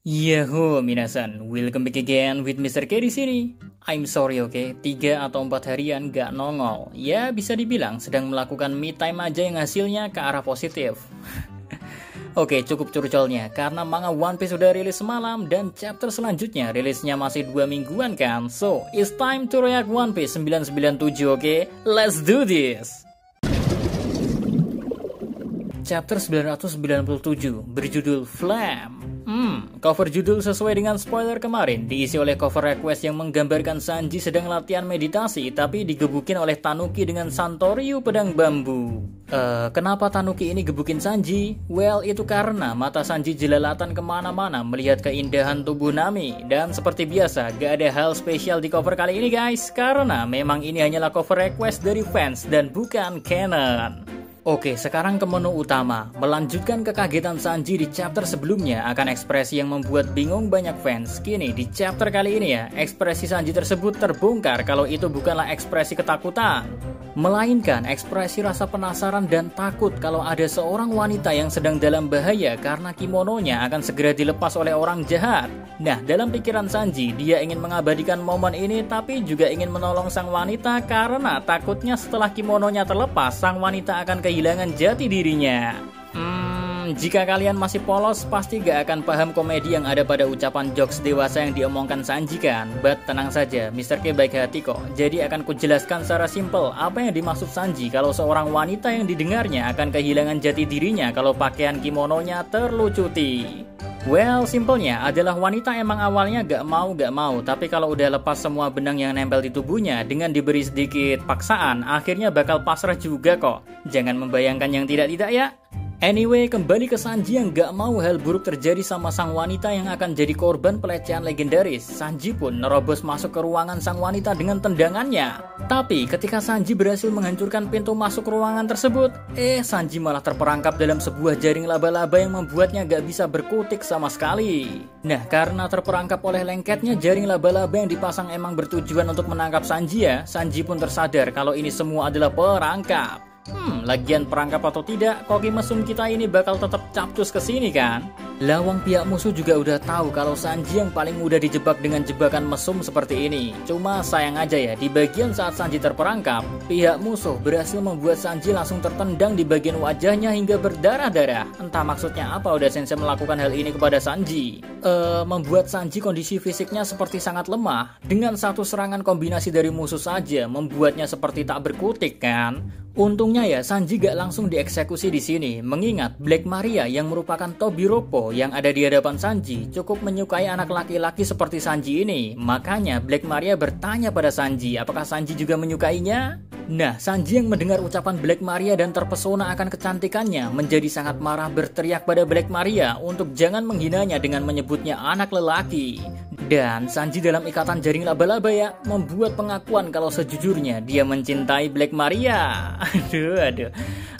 Yahoo minasan, welcome back again with Mr. K di sini. I'm sorry oke, okay? 3 atau 4 harian gak nongol. Ya bisa dibilang sedang melakukan me time aja yang hasilnya ke arah positif. Oke, okay, cukup curcolnya karena manga One Piece sudah rilis semalam dan chapter selanjutnya rilisnya masih dua mingguan kan. So, it's time to react One Piece 997, oke? Okay? Let's do this. Chapter 997 berjudul Flame. Hmm, cover judul sesuai dengan spoiler kemarin diisi oleh cover request yang menggambarkan Sanji sedang latihan meditasi tapi digebukin oleh Tanuki dengan Santoryu pedang bambu. Uh, kenapa Tanuki ini gebukin Sanji? Well, itu karena mata Sanji jelalatan ke mana-mana melihat keindahan tubuh Nami. Dan seperti biasa, gak ada hal spesial di cover kali ini guys, karena memang ini hanyalah cover request dari fans dan bukan canon. Oke, sekarang ke menu utama. Melanjutkan kekagetan Sanji di chapter sebelumnya akan ekspresi yang membuat bingung banyak fans. Kini, di chapter kali ini ya, ekspresi Sanji tersebut terbongkar kalau itu bukanlah ekspresi ketakutan. Melainkan ekspresi rasa penasaran dan takut kalau ada seorang wanita yang sedang dalam bahaya karena kimononya akan segera dilepas oleh orang jahat. Nah, dalam pikiran Sanji, dia ingin mengabadikan momen ini tapi juga ingin menolong sang wanita karena takutnya setelah kimononya terlepas, sang wanita akan kehilangan jati dirinya. Hmm, jika kalian masih polos, pasti gak akan paham komedi yang ada pada ucapan jokes dewasa yang diomongkan Sanji kan? But tenang saja, Mr. K baik hati kok. Jadi akan kujelaskan secara simple apa yang dimaksud Sanji kalau seorang wanita yang didengarnya akan kehilangan jati dirinya kalau pakaian kimononya terlucuti. Well, simpelnya adalah wanita emang awalnya gak mau gak mau, tapi kalau udah lepas semua benang yang nempel di tubuhnya dengan diberi sedikit paksaan, akhirnya bakal pasrah juga kok. Jangan membayangkan yang tidak-tidak ya. Anyway, kembali ke Sanji yang gak mau hal buruk terjadi sama sang wanita yang akan jadi korban pelecehan legendaris. Sanji pun nerobos masuk ke ruangan sang wanita dengan tendangannya. Tapi ketika Sanji berhasil menghancurkan pintu masuk ruangan tersebut, eh Sanji malah terperangkap dalam sebuah jaring laba-laba yang membuatnya gak bisa berkutik sama sekali. Nah, karena terperangkap oleh lengketnya jaring laba-laba yang dipasang emang bertujuan untuk menangkap Sanji ya, Sanji pun tersadar kalau ini semua adalah perangkap. Hmm, lagian perangkap atau tidak, koki mesum kita ini bakal tetap capcus ke sini kan? Lawang pihak musuh juga udah tahu kalau Sanji yang paling mudah dijebak dengan jebakan mesum seperti ini. Cuma sayang aja ya, di bagian saat Sanji terperangkap, pihak musuh berhasil membuat Sanji langsung tertendang di bagian wajahnya hingga berdarah-darah. Entah maksudnya apa udah Sensei melakukan hal ini kepada Sanji. Uh, membuat Sanji kondisi fisiknya seperti sangat lemah. Dengan satu serangan kombinasi dari musuh saja, membuatnya seperti tak berkutik kan? Untungnya ya Sanji gak langsung dieksekusi di sini, mengingat Black Maria yang merupakan Tobiropo yang ada di hadapan Sanji cukup menyukai anak laki-laki seperti Sanji ini. Makanya Black Maria bertanya pada Sanji, apakah Sanji juga menyukainya? Nah, Sanji yang mendengar ucapan Black Maria dan terpesona akan kecantikannya menjadi sangat marah berteriak pada Black Maria untuk jangan menghinanya dengan menyebutnya anak lelaki. Dan Sanji dalam ikatan jaring laba-laba ya membuat pengakuan kalau sejujurnya dia mencintai Black Maria. Aduh, aduh.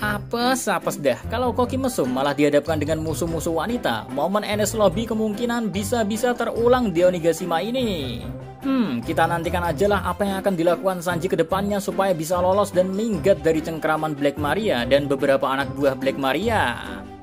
Apes, apes dah. Kalau Koki Mesum malah dihadapkan dengan musuh-musuh wanita, momen NS Lobby kemungkinan bisa-bisa terulang di Onigashima ini. Hmm, kita nantikan aja lah apa yang akan dilakukan Sanji ke depannya supaya bisa lolos dan minggat dari cengkraman Black Maria dan beberapa anak buah Black Maria.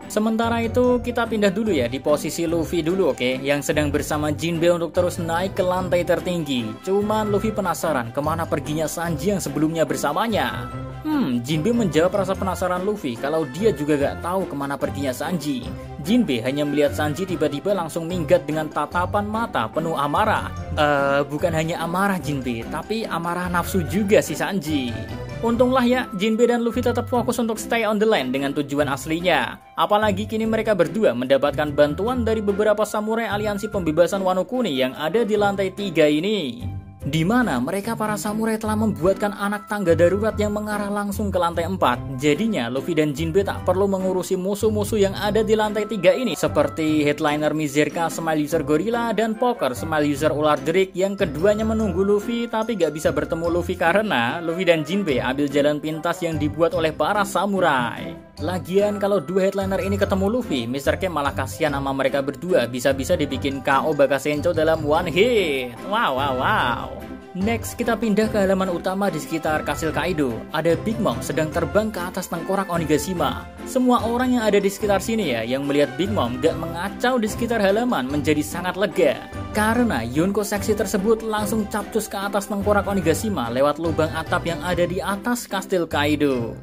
Sementara itu kita pindah dulu ya di posisi Luffy dulu oke okay? Yang sedang bersama Jinbe untuk terus naik ke lantai tertinggi Cuman Luffy penasaran ke mana perginya Sanji yang sebelumnya bersamanya Hmm, Jinbe menjawab rasa penasaran Luffy kalau dia juga gak tahu ke mana perginya Sanji. Jinbe hanya melihat Sanji tiba-tiba langsung minggat dengan tatapan mata penuh amarah. Eh, uh, bukan hanya amarah Jinbe, tapi amarah nafsu juga si Sanji. Untunglah ya, Jinbe dan Luffy tetap fokus untuk stay on the land dengan tujuan aslinya. Apalagi kini mereka berdua mendapatkan bantuan dari beberapa samurai aliansi pembebasan Wano Kuni yang ada di lantai tiga ini di mana mereka para samurai telah membuatkan anak tangga darurat yang mengarah langsung ke lantai 4. Jadinya Luffy dan Jinbe tak perlu mengurusi musuh-musuh yang ada di lantai 3 ini seperti headliner Mizerka Smile User Gorilla dan Poker Smile User Ular Drake yang keduanya menunggu Luffy tapi gak bisa bertemu Luffy karena Luffy dan Jinbe ambil jalan pintas yang dibuat oleh para samurai. Lagian kalau dua headliner ini ketemu Luffy, Mr. K malah kasihan sama mereka berdua bisa-bisa dibikin KO Bakasencho dalam one hit. Wow, wow, wow. Next, kita pindah ke halaman utama di sekitar Kastil Kaido. Ada Big Mom sedang terbang ke atas tengkorak Onigashima. Semua orang yang ada di sekitar sini ya, yang melihat Big Mom gak mengacau di sekitar halaman menjadi sangat lega. Karena Yonko seksi tersebut langsung capcus ke atas tengkorak Onigashima lewat lubang atap yang ada di atas Kastil Kaido.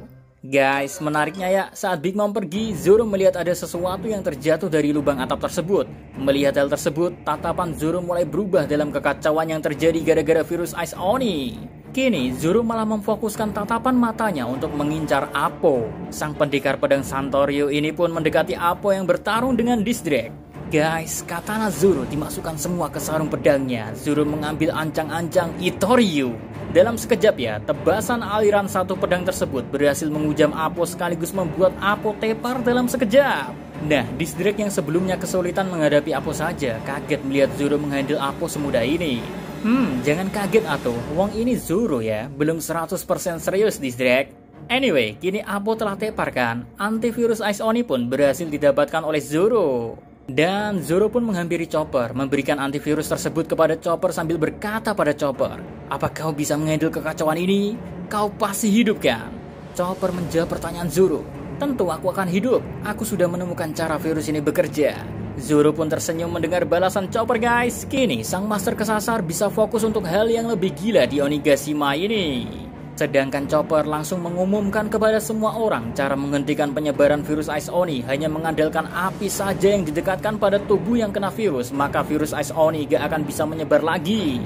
Guys, menariknya ya, saat Big Mom pergi, Zoro melihat ada sesuatu yang terjatuh dari lubang atap tersebut. Melihat hal tersebut, tatapan Zoro mulai berubah dalam kekacauan yang terjadi gara-gara virus Ice Oni. Kini, Zoro malah memfokuskan tatapan matanya untuk mengincar Apo. Sang pendekar pedang Santorio ini pun mendekati Apo yang bertarung dengan Disdrag. Guys, katana Zoro dimasukkan semua ke sarung pedangnya. Zoro mengambil ancang-ancang Itoriu. Dalam sekejap ya, tebasan aliran satu pedang tersebut berhasil mengujam Apo sekaligus membuat Apo tepar dalam sekejap. Nah, distrik yang sebelumnya kesulitan menghadapi Apo saja, kaget melihat Zoro menghandle Apo semudah ini. Hmm, jangan kaget atau wong ini Zoro ya, belum 100% serius distrik. Anyway, kini Apo telah tepar kan, antivirus Ice Oni pun berhasil didapatkan oleh Zoro. Dan Zoro pun menghampiri Chopper, memberikan antivirus tersebut kepada Chopper sambil berkata pada Chopper, Apa kau bisa menghandle kekacauan ini? Kau pasti hidup kan? Chopper menjawab pertanyaan Zoro, Tentu aku akan hidup, aku sudah menemukan cara virus ini bekerja. Zoro pun tersenyum mendengar balasan Chopper guys. Kini sang master kesasar bisa fokus untuk hal yang lebih gila di Onigashima ini. Sedangkan Chopper langsung mengumumkan kepada semua orang cara menghentikan penyebaran virus Ice Oni hanya mengandalkan api saja yang didekatkan pada tubuh yang kena virus, maka virus Ice Oni gak akan bisa menyebar lagi.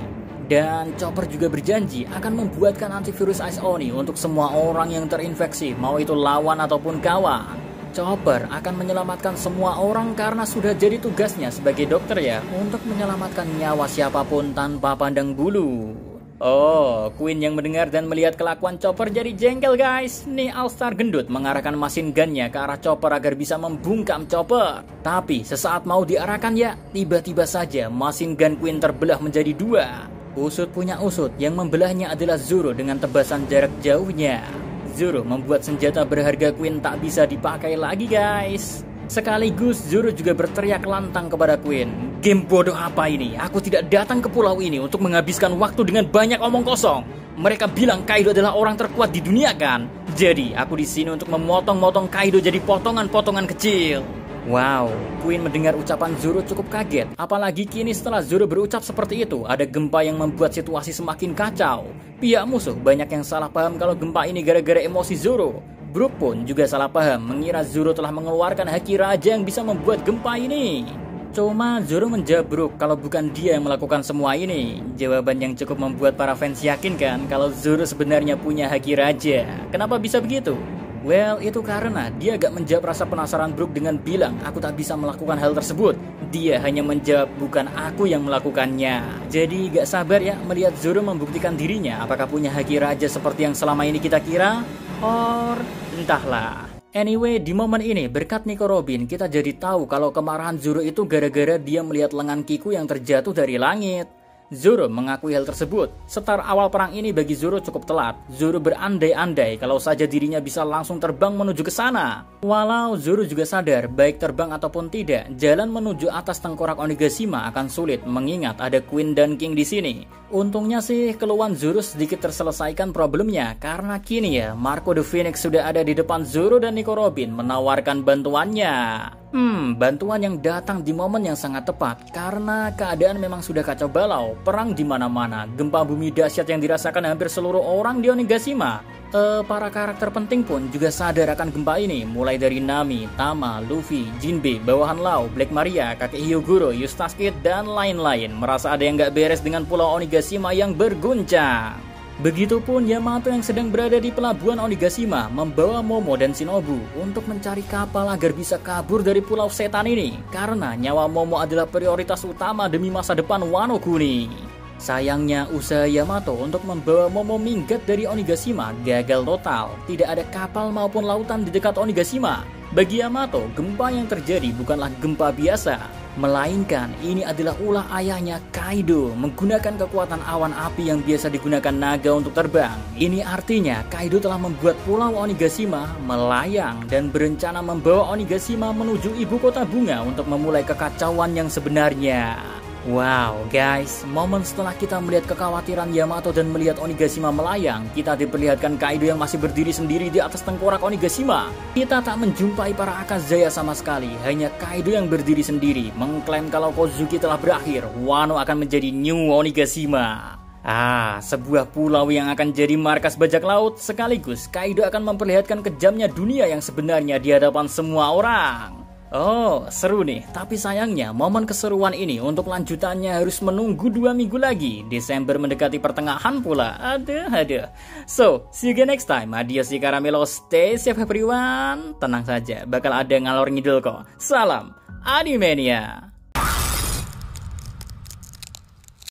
Dan Chopper juga berjanji akan membuatkan antivirus Ice Oni untuk semua orang yang terinfeksi, mau itu lawan ataupun kawan. Chopper akan menyelamatkan semua orang karena sudah jadi tugasnya sebagai dokter ya untuk menyelamatkan nyawa siapa pun tanpa pandang bulu. Oh, Queen yang mendengar dan melihat kelakuan Chopper jadi jengkel guys. Nih All-Star gendut mengarahkan mesin gunnya ke arah Chopper agar bisa membungkam Chopper. Tapi sesaat mau diarahkan ya, tiba-tiba saja mesin gun Queen terbelah menjadi dua. Usut punya usut, yang membelahnya adalah Zoro dengan tebasan jarak jauhnya. Zoro membuat senjata berharga Queen tak bisa dipakai lagi guys. Sekaligus Zoro juga berteriak lantang kepada Queen. Game bodoh apa ini? Aku tidak datang ke pulau ini untuk menghabiskan waktu dengan banyak omong kosong. Mereka bilang Kaido adalah orang terkuat di dunia kan? Jadi aku di sini untuk memotong-motong Kaido jadi potongan-potongan kecil. Wow, Queen mendengar ucapan Zoro cukup kaget. Apalagi kini setelah Zoro berucap seperti itu, ada gempa yang membuat situasi semakin kacau. Pihak musuh banyak yang salah paham kalau gempa ini gara-gara emosi Zoro. Brook pun juga salah paham mengira Zoro telah mengeluarkan haki raja yang bisa membuat gempa ini. Cuma Zoro menjawab Brook kalau bukan dia yang melakukan semua ini. Jawaban yang cukup membuat para fans yakin kan kalau Zoro sebenarnya punya haki raja. Kenapa bisa begitu? Well, itu karena dia agak menjawab rasa penasaran Brook dengan bilang, aku tak bisa melakukan hal tersebut. Dia hanya menjawab, bukan aku yang melakukannya. Jadi gak sabar ya melihat Zoro membuktikan dirinya apakah punya haki raja seperti yang selama ini kita kira? Or entahlah. Anyway, di momen ini, berkat Nico Robin, kita jadi tahu kalau kemarahan Zoro itu gara-gara dia melihat lengan Kiku yang terjatuh dari langit. Zoro mengakui hal tersebut. Setar awal perang ini bagi Zoro cukup telat. Zoro berandai-andai kalau saja dirinya bisa langsung terbang menuju ke sana. Walau Zoro juga sadar, baik terbang ataupun tidak, jalan menuju atas tengkorak Onigashima akan sulit mengingat ada Queen dan King di sini. Untungnya sih keluhan Zoro sedikit terselesaikan problemnya karena kini ya Marco the Phoenix sudah ada di depan Zoro dan Nico Robin menawarkan bantuannya. Hmm, bantuan yang datang di momen yang sangat tepat karena keadaan memang sudah kacau balau, perang di mana-mana, gempa bumi dahsyat yang dirasakan hampir seluruh orang di Onigashima. Uh, para karakter penting pun juga sadar akan gempa ini, mulai dari Nami, Tama, Luffy, Jinbe, Bawahan Lau, Black Maria, Kakek Hyoguro, Eustace dan lain-lain merasa ada yang gak beres dengan Pulau Onigashima yang berguncang. Begitupun Yamato yang sedang berada di pelabuhan Onigashima membawa Momo dan Shinobu untuk mencari kapal agar bisa kabur dari pulau setan ini karena nyawa Momo adalah prioritas utama demi masa depan Wano Kuni. Sayangnya usaha Yamato untuk membawa Momo minggat dari Onigashima gagal total. Tidak ada kapal maupun lautan di dekat Onigashima. Bagi Yamato, gempa yang terjadi bukanlah gempa biasa, Melainkan ini adalah ulah ayahnya Kaido menggunakan kekuatan awan api yang biasa digunakan naga untuk terbang. Ini artinya Kaido telah membuat pulau Onigashima melayang dan berencana membawa Onigashima menuju ibu kota bunga untuk memulai kekacauan yang sebenarnya. Wow, guys, momen setelah kita melihat kekhawatiran Yamato dan melihat Onigashima melayang, kita diperlihatkan Kaido yang masih berdiri sendiri di atas tengkorak Onigashima. Kita tak menjumpai para Akazaya sama sekali, hanya Kaido yang berdiri sendiri, mengklaim kalau Kozuki telah berakhir, Wano akan menjadi New Onigashima. Ah, sebuah pulau yang akan jadi markas bajak laut sekaligus Kaido akan memperlihatkan kejamnya dunia yang sebenarnya di hadapan semua orang. Oh, seru nih. Tapi sayangnya, momen keseruan ini untuk lanjutannya harus menunggu dua minggu lagi. Desember mendekati pertengahan pula. Aduh, aduh. So, see you again next time. Adios di Caramelo. Stay safe everyone. Tenang saja, bakal ada ngalor ngidul kok. Salam, Animania.